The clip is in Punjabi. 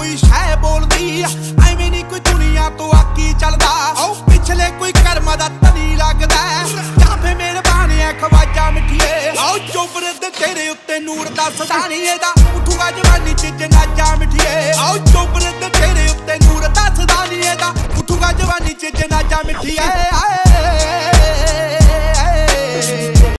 ਕੋਈ ਸ਼ੈ ਬੋਲਦੀ ਆ, ਐਵੇਂ ਨਹੀਂ ਕੋਈ ਦੁਨੀਆ ਤੋਂ ਆਕੀ ਚੱਲਦਾ। ਆਓ ਪਿਛਲੇ ਕੋਈ ਕਰਮ ਦਾ ਤਨੀ ਲੱਗਦਾ। ਜਾਂ ਫੇ ਮੇਰੇ ਖਵਾਜਾ ਮਿੱਠੀਏ। ਆਓ ਚੋਬਰ ਦੇ ਤੇਰੇ ਉੱਤੇ ਨੂਰ ਦਾ ਸਦਾਨੀਏ ਦਾ ਉਠੂਗਾ ਜਵਾਨੀ ਚ ਜਨਾਜਾ ਮਿੱਠੀਏ। ਆਓ ਚੋਬਰ ਦੇ ਤੇਰੇ ਉੱਤੇ ਨੂਰ ਦਾ ਸਦਾਨੀਏ ਦਾ ਉਠੂਗਾ ਜਵਾਨੀ ਚ ਜਨਾਜਾ ਮਿੱਠੀਏ।